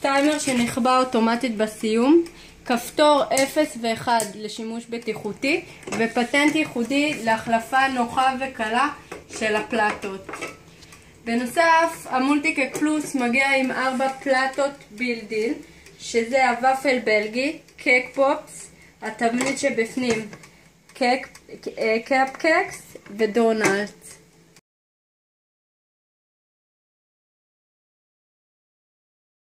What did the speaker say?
טיימר שנחבא אוטומטית בסיום, כפתור 0 ו-1 לשימוש בטיחותי ופטנט ייחודי להחלפה נוחה וקלה של הפלטות. בנוסף, המולטיקק פלוס מגיע עם 4 פלטות בילדין, שזה הוואפל בלגי, קק פופס, התבנית שבפנים קק, אה, קפקקס ודונלדס.